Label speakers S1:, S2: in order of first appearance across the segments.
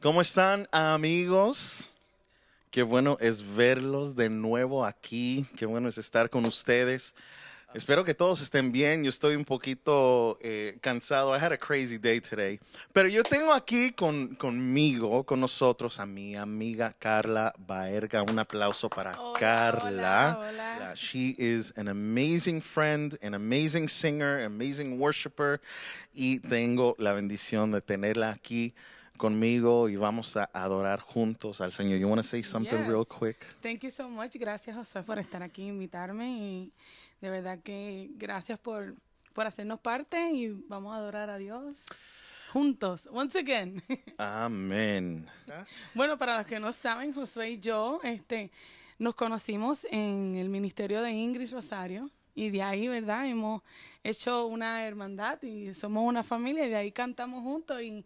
S1: ¿Cómo están amigos? Qué bueno es verlos de nuevo aquí. Qué bueno es estar con ustedes. Espero que todos estén bien. Yo estoy un poquito eh, cansado. I had a crazy day today. Pero yo tengo aquí con, conmigo, con nosotros, a mi amiga Carla Baerga. Un aplauso para
S2: Hola,
S1: Carla.
S2: hola, hola.
S1: Yeah, she is an amazing friend, an amazing singer, amazing worshiper. Y tengo la bendición de tenerla aquí conmigo y vamos a adorar juntos al Señor. You want to say something
S2: Yes.
S1: real quick?
S2: Thank you so much. Gracias, Josué, por estar aquí, invitarme. Y de verdad que gracias por, por hacernos parte y vamos a adorar a Dios juntos, once again.
S1: Amén.
S2: bueno, para los que no saben, Josué y yo este, nos conocimos en el ministerio de Ingrid Rosario. Y de ahí, ¿verdad? Hemos hecho una hermandad y somos una familia y de ahí cantamos juntos. Y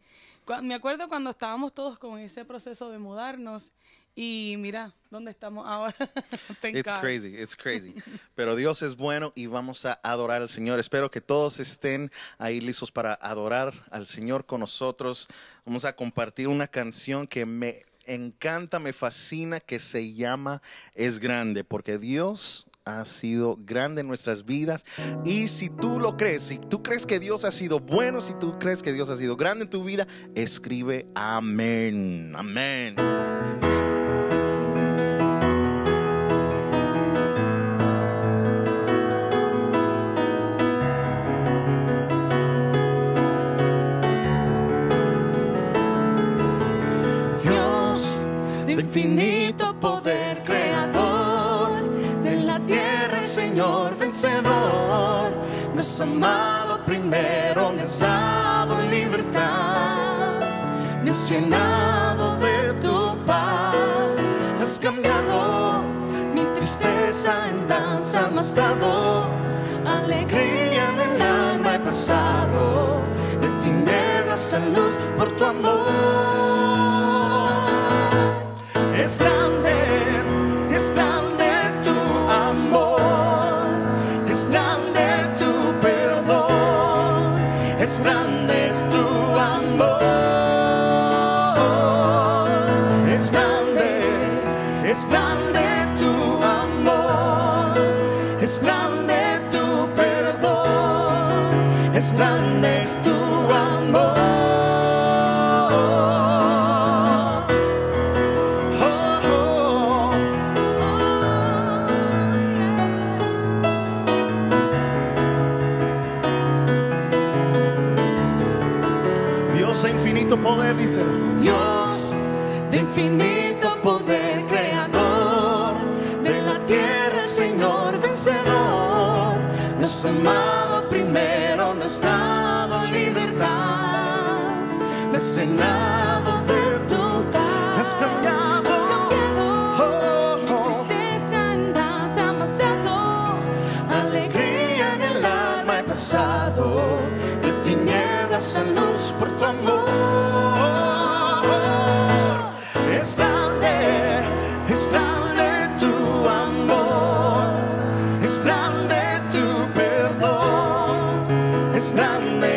S2: me acuerdo cuando estábamos todos con ese proceso de mudarnos y mira dónde estamos ahora.
S1: It's
S2: God.
S1: crazy, it's crazy. Pero Dios es bueno y vamos a adorar al Señor. Espero que todos estén ahí listos para adorar al Señor con nosotros. Vamos a compartir una canción que me encanta, me fascina, que se llama Es Grande, porque Dios ha sido grande en nuestras vidas. Y si tú lo crees, si tú crees que Dios ha sido bueno, si tú crees que Dios ha sido grande en tu vida, escribe amén, amén.
S2: Dios infinito Señor vencedor. Me has amado primero, me has dado libertad, me has llenado de tu paz, has cambiado mi tristeza en danza, me has dado alegría en el alma, he pasado de tinieblas a luz por tu amor.
S1: Dios de infinito poder, dice.
S2: Dios de infinito poder, creador de la tierra, el Señor vencedor. Nos ha amado primero, nos ha dado libertad, me has llenado de tu paz.
S1: Has cambiado
S2: luz por tu amor. Es grande, es grande tu amor, es grande tu perdón, es grande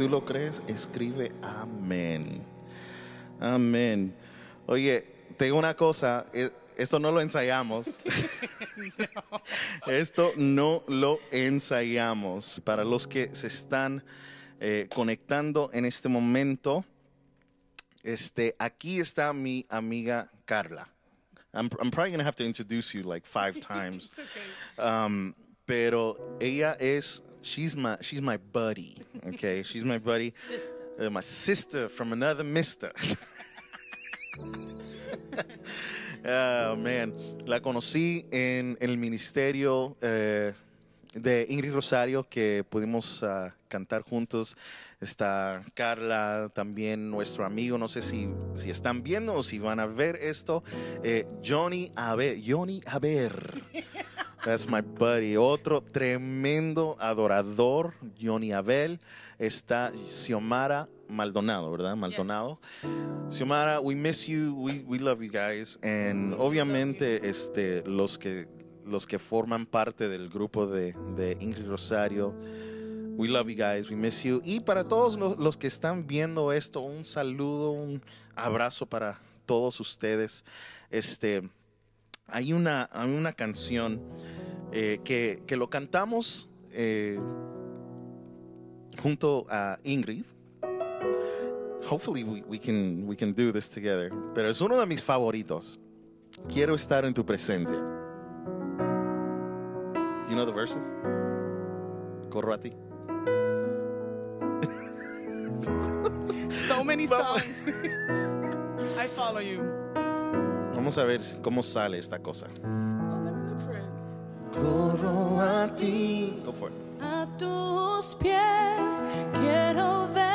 S2: tú
S1: lo crees, escribe amén. Amén. Oye, tengo una cosa, eh, esto no lo ensayamos. Esto no lo ensayamos. Para los que se están eh, conectando en este momento, este, aquí está mi amiga Carla. I'm, I'm probably going to have to introduce you like five times.
S2: It's okay.
S1: Um, pero ella es, she's my, she's my buddy, okay? She's my buddy.
S2: Sister.
S1: Uh, my sister from another mister. oh, man. La conocí en el ministerio eh, de Ingrid Rosario que pudimos ah, cantar juntos. Está Carla, también nuestro amigo, no sé si, si están viendo o si van a ver esto, eh, Johnny Aber, Johnny Aber. That's my buddy. Otro tremendo adorador, Johnny Abel. Está Xiomara Maldonado, ¿verdad? Maldonado. Xiomara, we miss you. We, we love you guys. And obviamente, este, los que, los que forman parte del grupo de, de Ingrid Rosario, we love you guys. We miss you. Y para todos los, los que están viendo esto, un saludo, un abrazo para todos ustedes. Este, hay una, hay una canción eh, que, que lo cantamos eh, junto a Ingrid. Hopefully we, we can, we can do this together. Pero es uno de mis favoritos. Quiero estar en tu presencia. Do you know the verses? Corro a ti.
S2: So many songs. I follow you.
S1: Vamos a ver cómo sale esta cosa. Corro a ti. Go for it.
S2: A tus pies quiero verte,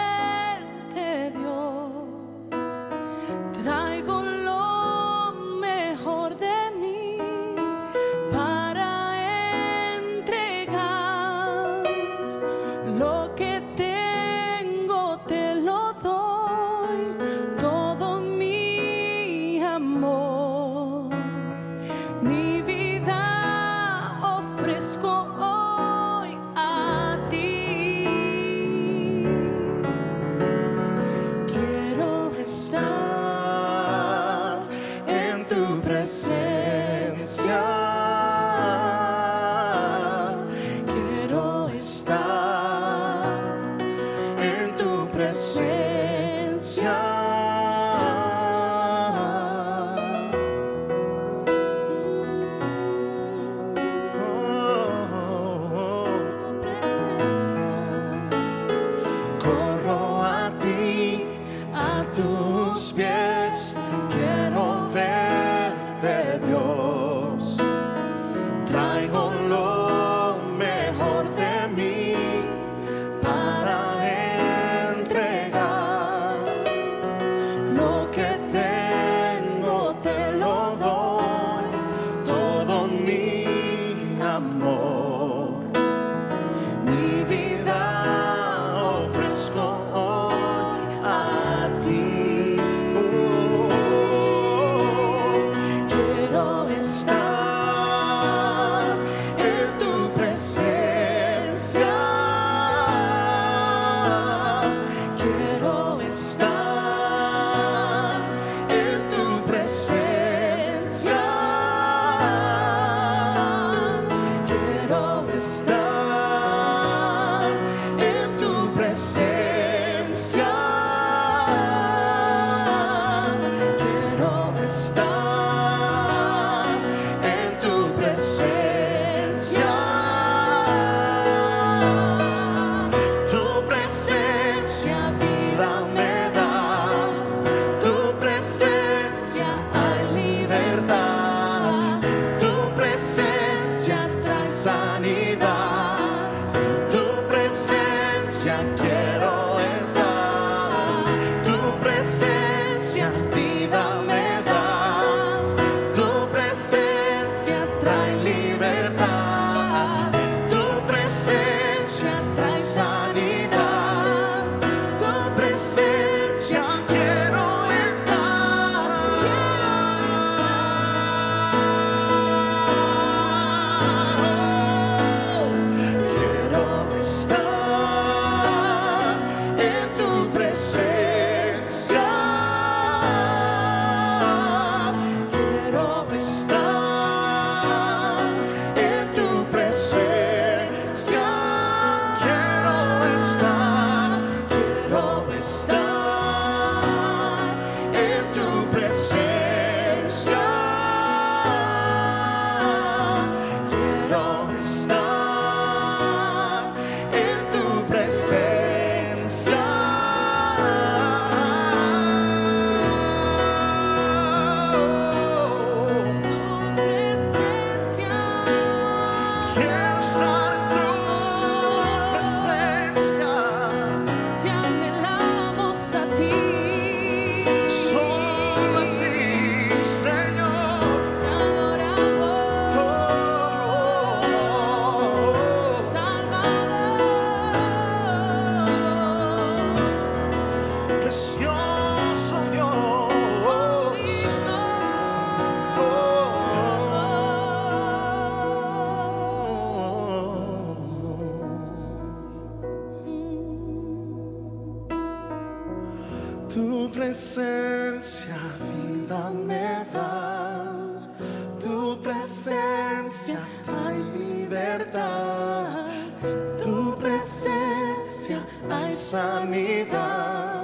S1: sanidad,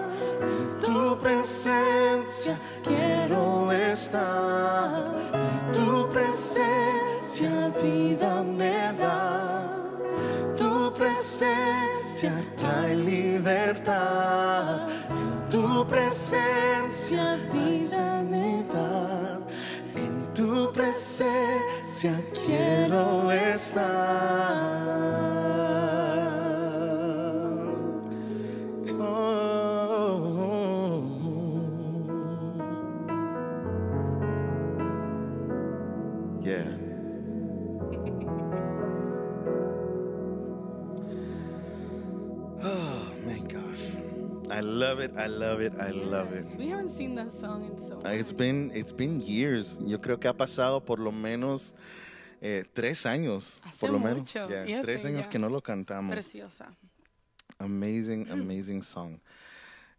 S1: tu presencia quiero estar, tu presencia vida me da, tu presencia trae libertad, tu presencia vida me da, en tu presencia quiero estar. Love it. I love it. I love it.
S2: We haven't seen that song in so long.
S3: It's been, it's been years. Yo creo que ha pasado por lo menos eh, tres años.
S2: Hace
S3: por lo menos.
S2: mucho,
S3: Yeah,
S2: fíjate,
S3: tres años que no lo cantamos.
S2: Preciosa.
S3: Amazing, amazing song.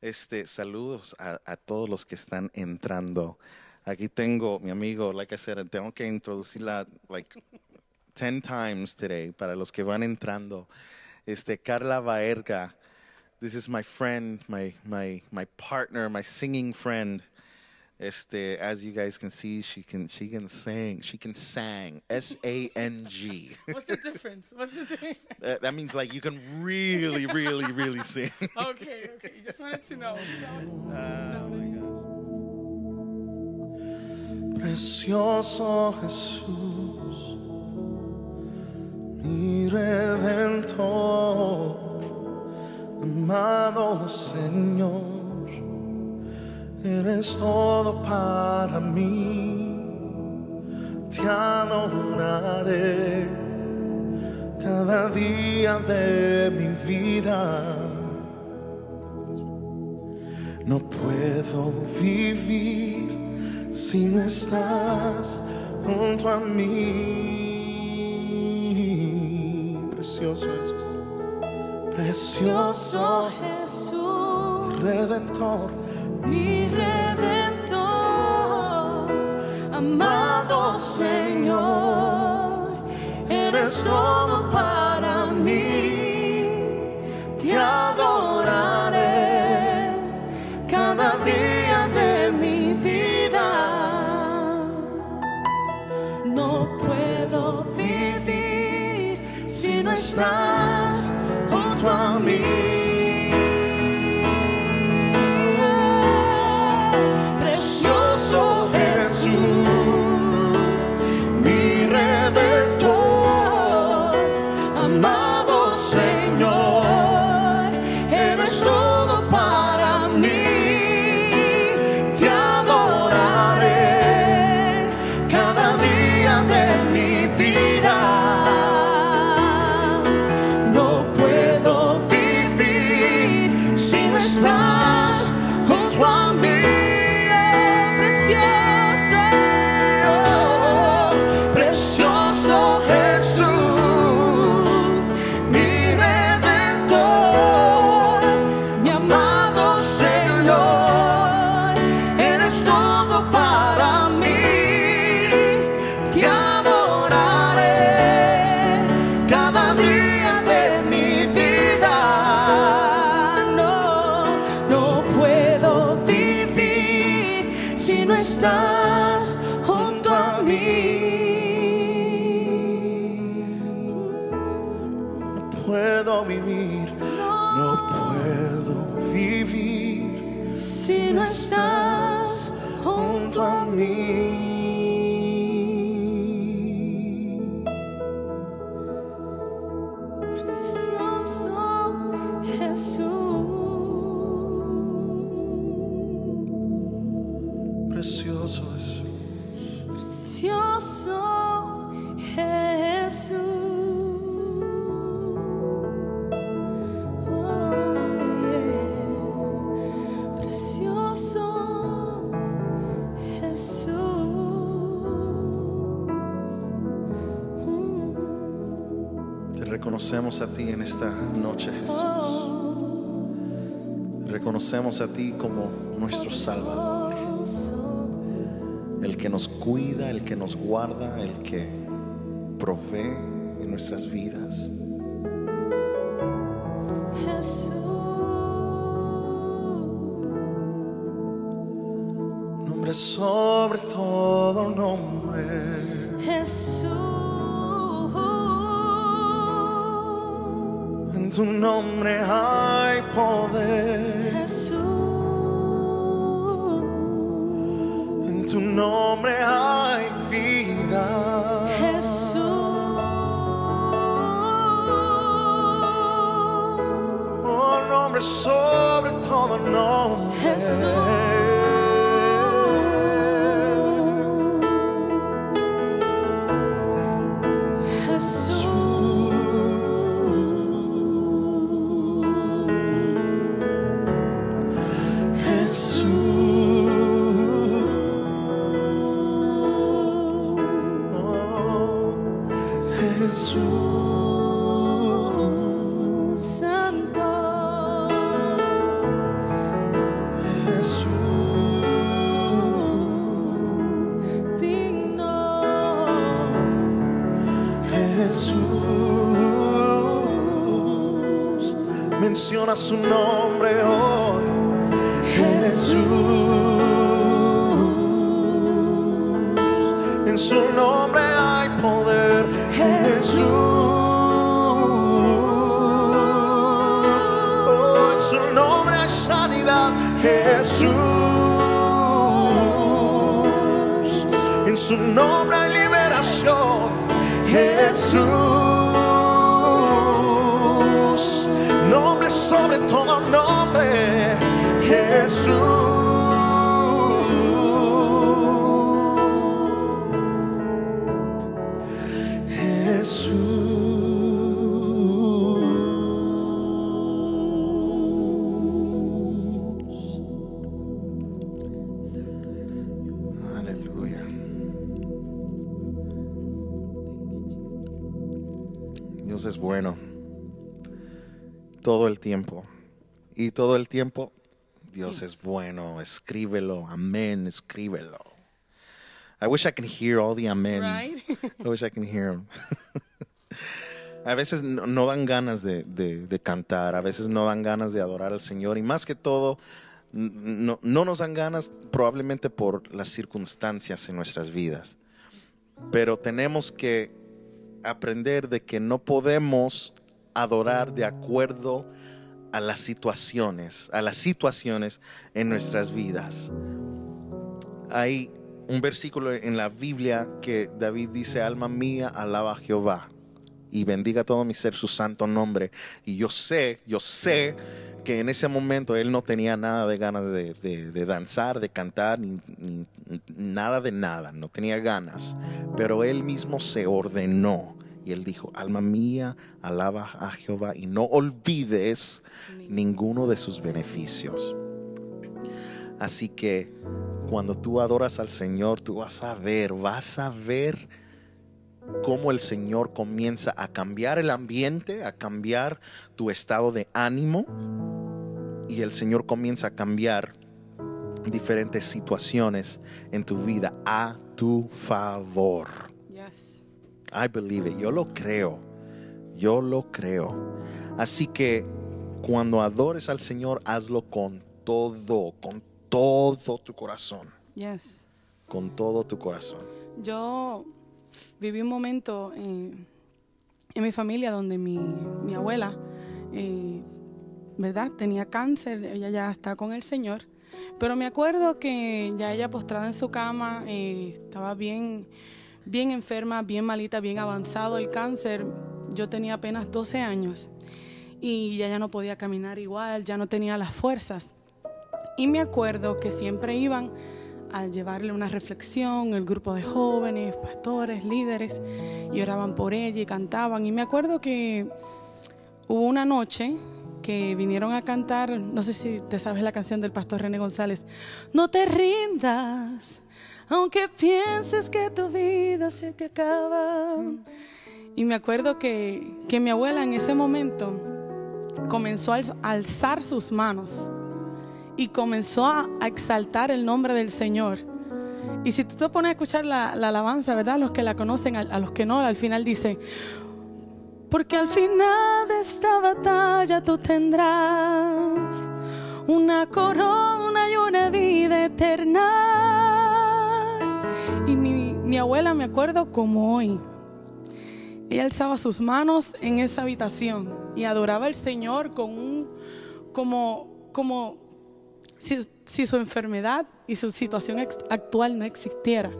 S3: Este, saludos a, a todos los que están entrando. Aquí tengo mi amigo, like I said, tengo que introducirla like 10 times today para los que van entrando. Este, Carla Baerga. This is my friend, my my my partner, my singing friend. Este, as you guys can see, she can she can sing. She can sang. S A N G.
S2: What's the difference? What's the difference?
S3: Uh, that means like you can really, really, really sing.
S2: okay, okay. Just wanted to know. Oh my gosh.
S1: Precioso Jesús, mi redentor, amado Señor, eres todo para mí. Te adoraré cada día de mi vida. No puedo vivir si no estás junto a mí. Precioso Jesús. Precioso
S2: Jesús,
S1: Redentor.
S2: mi redentor, amado Señor, eres todo para amado puedo vivir, no puedo vivir si no estás junto a mí.
S1: A
S3: ti
S1: como nuestro Salvador, el que nos cuida, el que nos guarda, el que provee en nuestras vidas.
S2: Jesús.
S1: Nombre sobre todo nombre.
S2: Jesús.
S1: En tu nombre hay poder. Nombre hay vida.
S2: Jesús.
S1: Oh, nombre sobre todo nombre. Su nombre hoy. Jesús. En su nombre hay poder. Jesús. Oh, en su nombre hay sanidad. Jesús. En su nombre hay liberación. Jesús. Sobre todo nombre. Jesús. Es bueno. Todo el tiempo. Y todo el tiempo, Dios es bueno. Escríbelo. Amén. Escríbelo. I wish I could hear all the amens.
S4: Right?
S1: I wish I can hear them. a veces no, no dan ganas de, de- de cantar, a veces no dan ganas de adorar al Señor y más que todo, no, no nos dan ganas probablemente por las circunstancias en nuestras vidas. Pero tenemos que aprender de que no podemos adorar de acuerdo a las situaciones, a las situaciones en nuestras vidas. Hay un versículo en la Biblia que David dice, alma mía, alaba a Jehová y bendiga todo mi ser su santo nombre. Y yo sé, yo sé que en ese momento él no tenía nada de ganas de, de- danzar, de cantar, ni- nada de nada, no tenía ganas. Pero él mismo se ordenó y él dijo, alma mía, alaba a Jehová y no olvides ninguno de sus beneficios. Así que cuando tú adoras al Señor, tú vas a ver, vas a ver cómo el Señor comienza a cambiar el ambiente, a cambiar tu estado de ánimo y el Señor comienza a cambiar diferentes situaciones en tu vida a tu favor. I believe it. Yo lo creo. Yo lo creo. Así que cuando adores al Señor, hazlo con todo, con todo tu corazón.
S4: Yes.
S1: Con todo tu corazón.
S4: Yo viví un momento en, en mi familia donde mi, mi abuela, eh, ¿verdad? Tenía cáncer, ella ya está con el Señor, pero me acuerdo que ya ella postrada en su cama, eh, estaba bien, bien enferma, bien malita, bien avanzado el cáncer. Yo tenía apenas 12 años y ya, ya no podía caminar igual, ya no tenía las fuerzas. Y me acuerdo que siempre iban a llevarle una reflexión, el grupo de jóvenes, pastores, líderes, y oraban por ella y cantaban. Y me acuerdo que hubo una noche que vinieron a cantar, no sé si te sabes la canción del pastor René González, No te rindas, aunque pienses que tu vida se te acaba. Y me acuerdo que, que mi abuela en ese momento comenzó a alz- a alzar sus manos
S2: y comenzó a, exaltar el nombre del Señor. Y si tú te pones a escuchar la, alabanza, ¿verdad? Los que la conocen, a, los que no, al final dice, porque al final de esta batalla tú tendrás una corona y una vida eterna. Y mi, mi abuela me acuerdo como hoy. Ella alzaba sus manos en esa habitación y adoraba al Señor con un como como si, su enfermedad y su situación actual no existiera.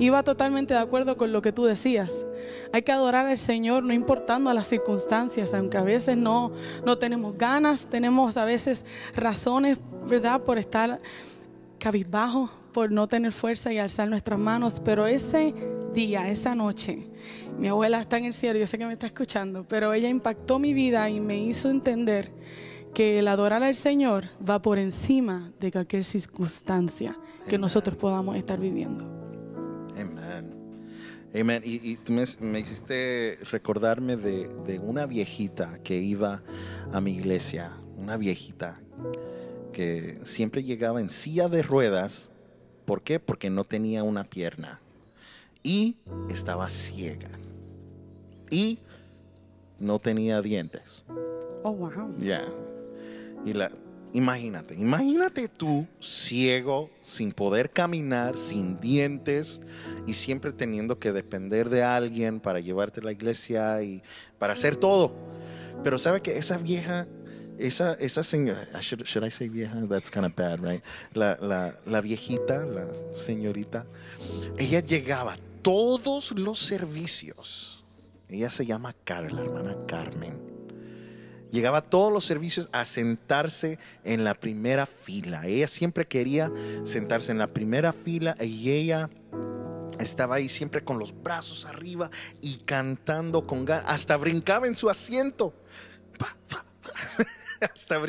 S2: Iba totalmente de acuerdo con lo que tú decías. Hay que adorar al Señor no importando las circunstancias, aunque a veces no, no tenemos ganas, tenemos a veces razones, ¿verdad?, por estar cabizbajo, por no tener fuerza y alzar nuestras manos, pero ese día, esa noche, mi abuela está en el cielo, yo sé que me está escuchando, pero ella impactó mi vida y me hizo entender que el adorar al Señor va por encima de cualquier circunstancia que nosotros podamos estar viviendo.
S1: Amén. Amén. Y, tú me, hiciste recordarme de, de, una viejita que iba a mi iglesia, una viejita que siempre llegaba en silla de ruedas. ¿Por qué? Porque no tenía una pierna y estaba ciega y no tenía dientes.
S2: Oh, wow.
S1: Ya. Y la, imagínate, imagínate tú ciego, sin poder caminar, sin dientes y siempre teniendo que depender de alguien para llevarte a la iglesia y para hacer todo. Pero sabe que esa vieja, esa, esa señora, should, should I say vieja? That's kind of bad, right? La, la, la viejita, la señorita, ella llegaba todos los servicios. Ella se llama Carla, hermana Carmen llegaba a todos los servicios a sentarse en la primera fila. Ella siempre quería sentarse en la primera fila y ella estaba ahí siempre con los brazos arriba y cantando con ganas. Hasta brincaba en su asiento. Hasta.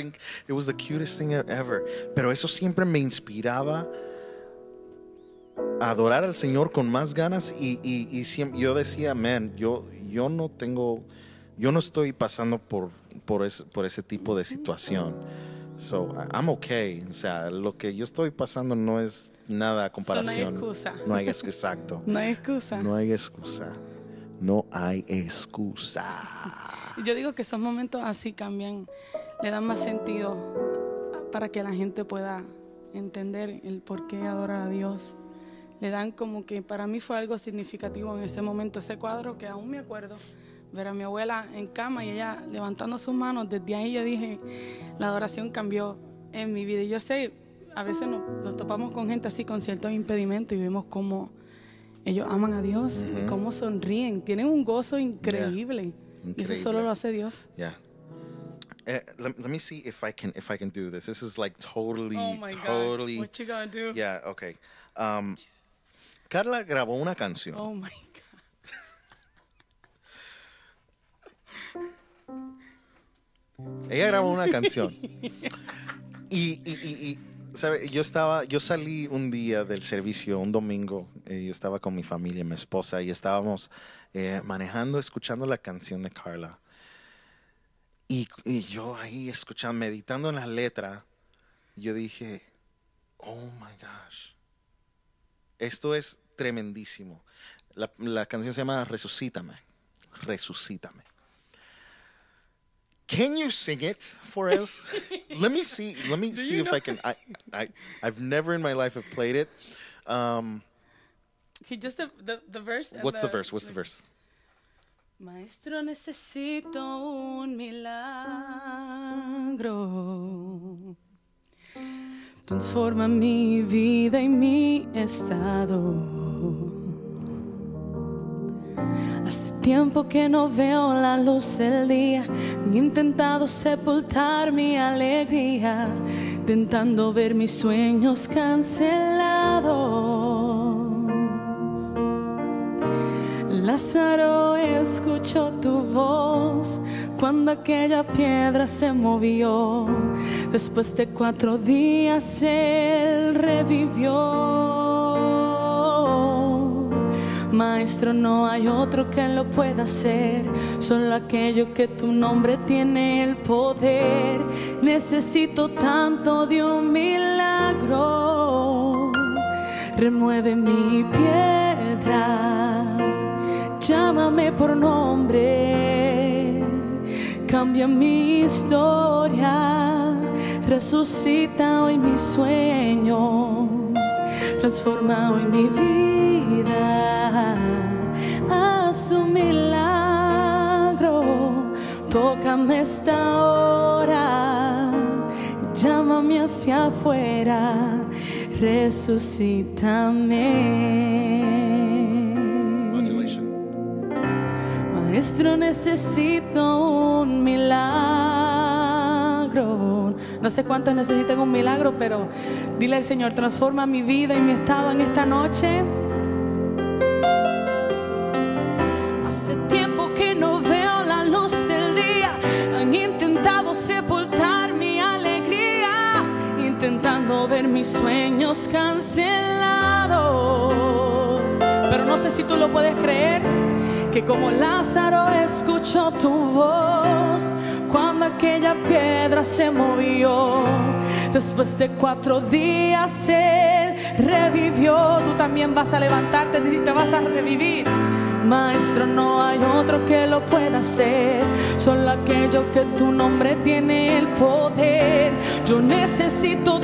S1: It was the cutest thing ever. Pero eso siempre me inspiraba a adorar al Señor con más ganas y, y, yo decía, man, yo, yo no tengo, yo no estoy pasando por por, por ese tipo de situación. So, I'm okay. O sea, lo que yo estoy pasando no es nada a comparación.
S2: no hay excusa.
S1: No hay excusa, exacto.
S2: no hay excusa.
S1: No hay excusa. No hay excusa.
S2: Yo digo que esos momentos así cambian, le dan más sentido para que la gente pueda entender el por qué adorar a Dios. Le dan como que para mí fue algo significativo en ese momento, ese cuadro que aún me acuerdo ver a mi abuela en cama y ella levantando sus manos, desde ahí yo dije, la adoración cambió en mi vida. Y yo sé, a veces nos, topamos con gente así con ciertos impedimentos y vemos cómo ellos aman a Dios, y cómo sonríen, tienen un gozo increíble. Y eso solo lo hace Dios.
S1: Yeah. Uh, let, let, me see if I can if I can do this. This is like totally,
S2: oh my
S1: totally.
S2: God. What you gonna do?
S1: Yeah, okay. Um, Carla grabó una canción.
S2: Oh my
S1: Ella grabó una canción. Y, ¿sabe? Yo estaba, yo salí un día del servicio, un domingo, eh, yo estaba con mi familia, mi esposa, y estábamos eh, manejando, escuchando la canción de Carla. Y, yo ahí escuchando, meditando en la letra, yo dije, oh my gosh, esto es tremendísimo. La, la canción se llama Resucítame, Resucítame. Can you sing it for us? let me see. Let me see if I can. I, I, I've never in my life have played it. Um,
S2: he just the the, the verse.
S1: What's the, the, verse? What's the verse?
S2: Maestro, necesito un milagro. Transforma mi vida y mi estado. Hace tiempo que no veo la luz del día. Han intentado sepultar mi alegría, intentando ver mis sueños cancelados. Lázaro escuchó tu voz cuando aquella piedra se movió. Después de cuatro días él revivió. Maestro, no hay otro que lo pueda hacer, solo aquello que tu nombre tiene el poder. Necesito tanto de un milagro, remueve mi piedra, llámame por nombre, cambia mi historia, resucita hoy mis sueños, transforma hoy mi vida, haz un milagro, tócame esta hora, llámame hacia afuera, resucítame. Maestro, necesito un milagro. No sé cuántos necesitan un milagro, pero dile al Señor, transforma mi vida y mi estado en esta noche. Hace tiempo que no veo la luz del día. Han intentado sepultar mi alegría, intentando ver mis sueños cancelados. Pero no sé si tú lo puedes creer que como Lázaro escuchó tu voz cuando aquella piedra se movió. Después de cuatro días él revivió. Tú también vas a levantarte y te vas a revivir. Maestro, no hay otro que lo pueda hacer. Solo aquello que tu nombre tiene el poder. Yo necesito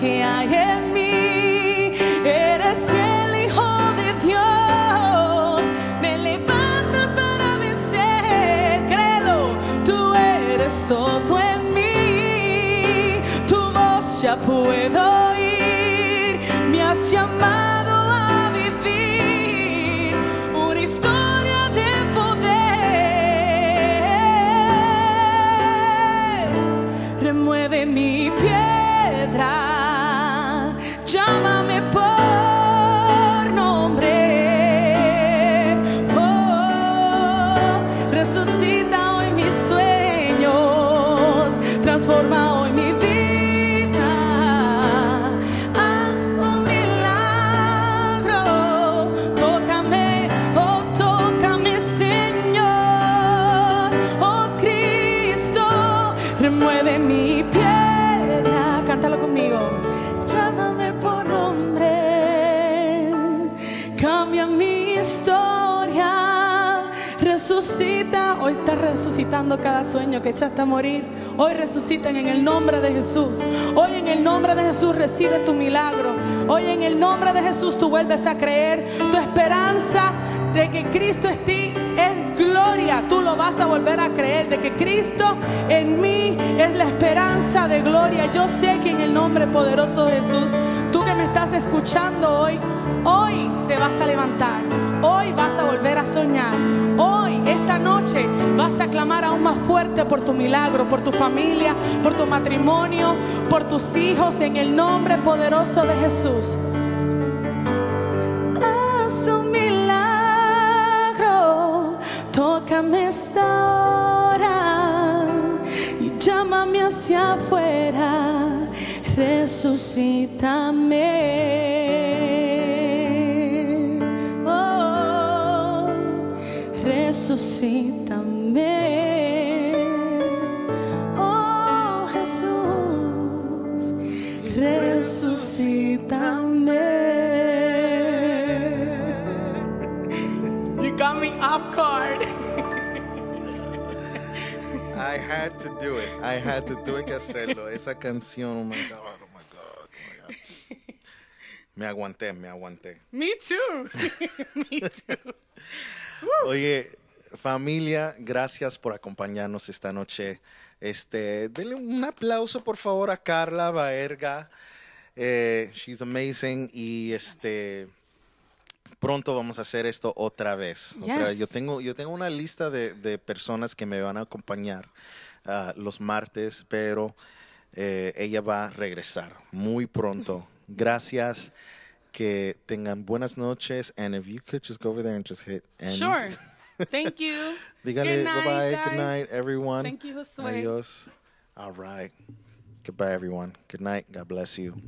S2: que hay en mí. Eres el Hijo de Dios. Me levantas para vencer. Créelo, tú eres todo en mí. Tu voz ya puedo oír. Me has llamado a vivir una historia de poder. Remueve mi piedra, resucitando cada sueño que echaste a morir, hoy resucitan en el nombre de Jesús, hoy en el nombre de Jesús recibe tu milagro, hoy en el nombre de Jesús tú vuelves a creer, tu esperanza de que Cristo es ti es gloria, tú lo vas a volver a creer, de que Cristo en mí es la esperanza de gloria, yo sé que en el nombre poderoso de Jesús, tú que me estás escuchando hoy, hoy te vas a levantar, hoy vas a volver a soñar, esta noche, vas a clamar aún más fuerte por tu milagro, por tu familia, por tu matrimonio, por tus hijos, en el nombre poderoso de Jesús. Haz un milagro, tócame esta hora y llámame hacia afuera, resucítame. Resucítame. Oh, Jesús, resucítame. You got me off guard.
S1: I had to do it. I had to do it que hacerlo. Esa canción, oh my God, oh my God, oh my God. Me aguanté, me aguanté.
S5: Me too. Me too.
S1: Oye, Familia, gracias por acompañarnos esta noche. Este, denle un aplauso por favor a Carla Baerga. Eh, she's amazing y este pronto vamos a hacer esto otra vez. Otra vez.
S5: Yes.
S1: Yo tengo yo tengo una lista de, de personas que me van a acompañar ah, los martes, pero eh, ella va a regresar muy pronto. Gracias. Que tengan buenas noches. And if you could just go over there and just hit end.
S5: Sure. Thank you.
S1: Dígale
S5: Good night,
S1: bye-bye.
S5: guys.
S1: Good night, everyone.
S5: Thank you, Josué.
S1: Adios. All right. Goodbye, everyone. Good night. God bless you.